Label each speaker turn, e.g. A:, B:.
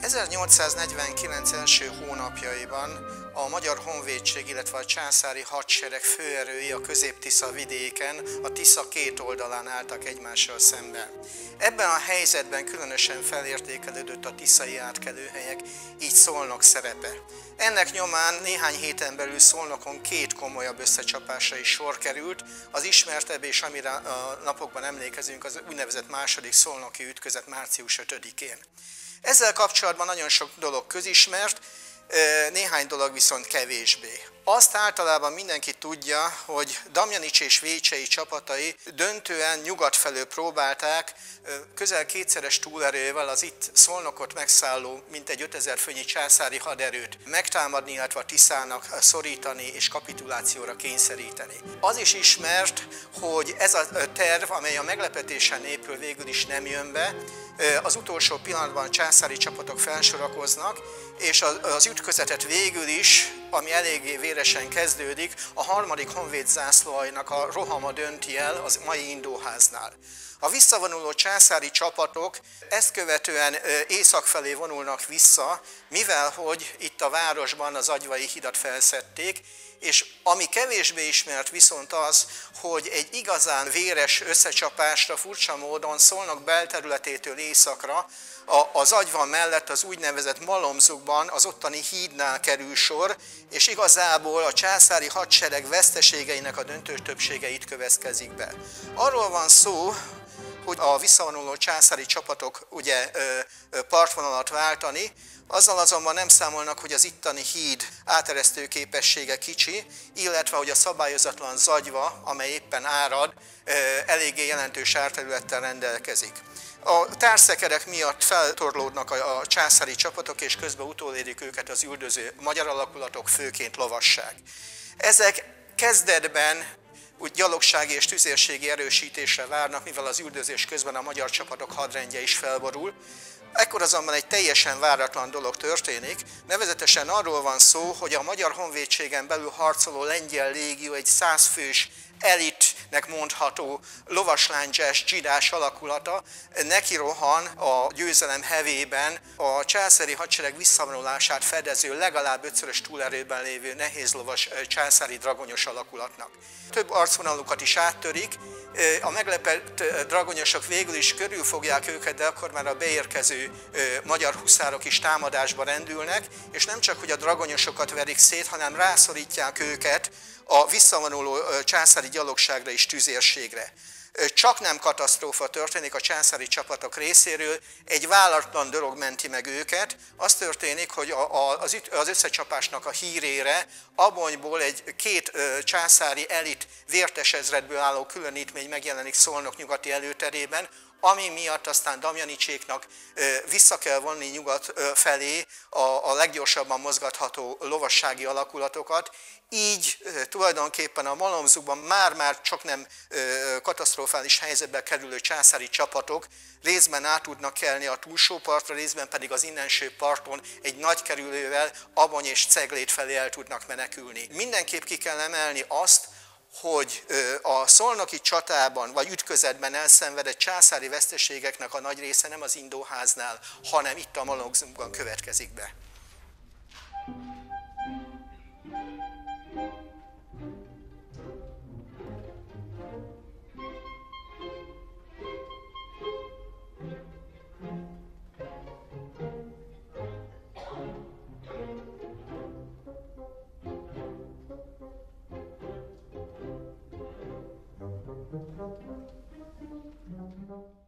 A: 1849 első hónapjaiban a Magyar Honvédség, illetve a császári hadsereg főerői a közép-Tisza vidéken a Tisza két oldalán álltak egymással szemben. Ebben a helyzetben különösen felértékelődött a tiszai átkelőhelyek, így Szolnok szerepe. Ennek nyomán néhány héten belül Szolnokon két komolyabb összecsapásra is sor került. Az ismertebb és amire a napokban emlékezünk, az úgynevezett második szolnoki ütközet március 5-én. Ezzel kapcsolatban nagyon sok dolog közismert, néhány dolog viszont kevésbé. Azt általában mindenki tudja, hogy Damjanics és Vécsei csapatai döntően nyugat felől próbálták közel kétszeres túlerővel az itt Szolnokot megszálló mintegy 5000 főnyi császári haderőt megtámadni, illetve a Tiszának szorítani és kapitulációra kényszeríteni. Az is ismert, hogy ez a terv, amely a meglepetésen épül, végül is nem jön be, az utolsó pillanatban a császári csapatok felsorakoznak, és az ütközetet végül is, ami eléggé véresen kezdődik, a harmadik honvéd zászlóainak a rohama dönti el az mai Indóháznál. A visszavonuló császári csapatok ezt követően észak felé vonulnak vissza, mivel hogy itt a városban az agyvai hidat felszették, és ami kevésbé ismert viszont az, hogy egy igazán véres összecsapásra furcsa módon szólnak belterületétől északra, az agyvan mellett az úgynevezett malomzukban az ottani hídnál kerül sor, és igazából a császári hadsereg veszteségeinek a döntő többsége itt következik be. Arról van szó, hogy a visszavonuló császári csapatok ugye partvonalat váltani, azzal azonban nem számolnak, hogy az ittani híd áteresztő képessége kicsi, illetve hogy a szabályozatlan zagyva, amely éppen árad, eléggé jelentős árterülettel rendelkezik. A társzekerek miatt feltorlódnak a, császári csapatok, és közben utolérik őket az üldöző magyar alakulatok, főként lovasság. Ezek kezdetben úgy gyalogsági és tüzérségi erősítésre várnak, mivel az üldözés közben a magyar csapatok hadrendje is felborul. Ekkor azonban egy teljesen váratlan dolog történik, nevezetesen arról van szó, hogy a magyar honvédségen belül harcoló lengyel légió egy százfős elitnek mondható lovasláncsás csidás alakulata neki rohan a győzelem hevében a császári hadsereg visszavonulását fedező legalább ötszörös túlerőben lévő nehézlovas császári dragonyos alakulatnak. Több arcvonalukat is áttörik, a meglepett dragonyosok végül is körülfogják őket, de akkor már a beérkező magyar huszárok is támadásba rendülnek, és nem csak, hogy a dragonyosokat verik szét, hanem rászorítják őket a visszavonuló császári gyalogságra és tüzérségre. Csak nem katasztrófa történik a császári csapatok részéről, egy vállalatlan dolog menti meg őket. Az történik, hogy az összecsapásnak a hírére Abonyból egy két császári elit vértes ezredből álló különítmény megjelenik Szolnok nyugati előterében, ami miatt aztán Damjanicséknak vissza kell vonni nyugat felé a, a leggyorsabban mozgatható lovassági alakulatokat, így tulajdonképpen a malomzukban már-már csak nem katasztrofális helyzetbe kerülő császári csapatok részben át tudnak kelni a túlsó partra, részben pedig az innenső parton egy nagy kerülővel Abony és Ceglét felé el tudnak menekülni. Mindenképp ki kell emelni azt, hogy a szolnoki csatában vagy ütközetben elszenvedett császári veszteségeknek a nagy része nem az Indóháznál, hanem itt a Malogzumban következik be. Thank you.